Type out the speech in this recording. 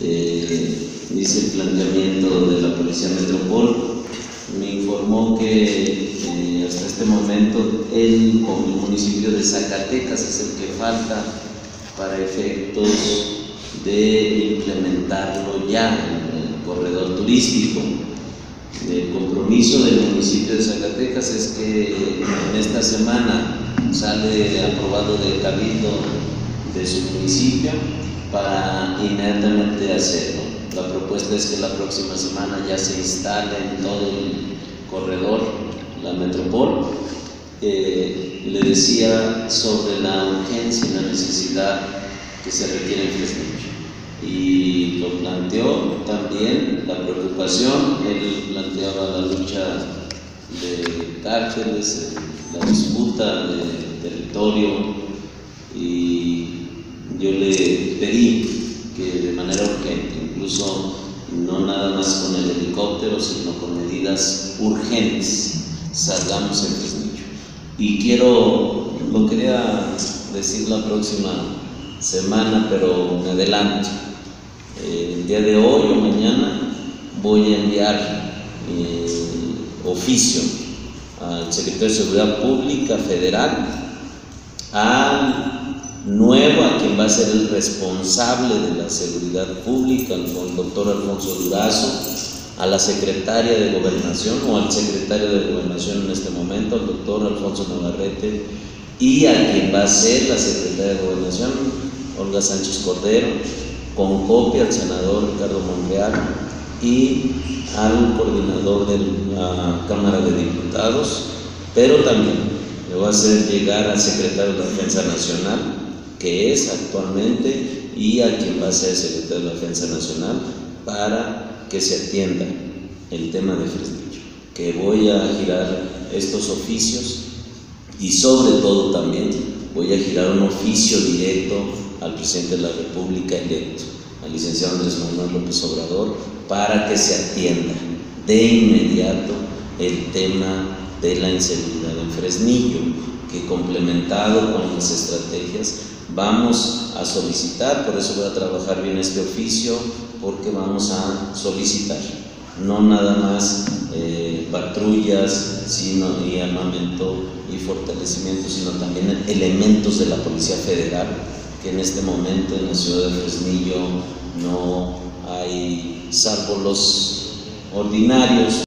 Eh, dice el planteamiento de la Policía Metropol. Me informó que eh, hasta este momento él el municipio de Zacatecas es el que falta para efectos de implementarlo ya en el corredor turístico. El compromiso del municipio de Zacatecas es que en esta semana sale aprobado del cabildo de su municipio para inmediatamente hacerlo. La propuesta es que la próxima semana ya se instale en todo el corredor, la metropol. Eh, le decía sobre la urgencia y la necesidad que se requiere en Fresnillo. Y lo planteó también la preocupación, él planteaba la lucha de cárteles, la disputa de territorio y yo le pedí que de manera urgente, incluso no nada más con el helicóptero, sino con medidas urgentes, salgamos en Fresnillo. Y quiero, lo quería decir la próxima semana, pero me adelanto. Eh, el día de hoy o mañana voy a enviar eh, oficio al secretario de Seguridad Pública Federal, al nuevo, a quien va a ser el responsable de la seguridad pública, el doctor Alfonso Durazo, a la secretaria de Gobernación o al secretario de Gobernación en este momento, el doctor Alfonso Navarrete, y a quien va a ser la secretaria de Gobernación, Olga Sánchez Cordero, con copia al senador Ricardo Monreal y al coordinador de la Cámara de Diputados, pero también le va a hacer llegar al secretario de Defensa Nacional, que es actualmente, y a quien va a ser secretario de la Defensa Nacional, para que se atienda el tema de Fresnillo, que voy a girar estos oficios y sobre todo también voy a girar un oficio directo al presidente de la República electo, al licenciado Andrés Manuel López Obrador, para que se atienda de inmediato el tema de la inseguridad en Fresnillo, que complementado con las estrategias vamos a solicitar, por eso voy a trabajar bien este oficio, porque vamos a solicitar no nada más eh, patrullas sino, y armamento y fortalecimiento, sino también elementos de la Policía Federal, que en este momento en la ciudad de Fresnillo no hay, salvo los ordinarios.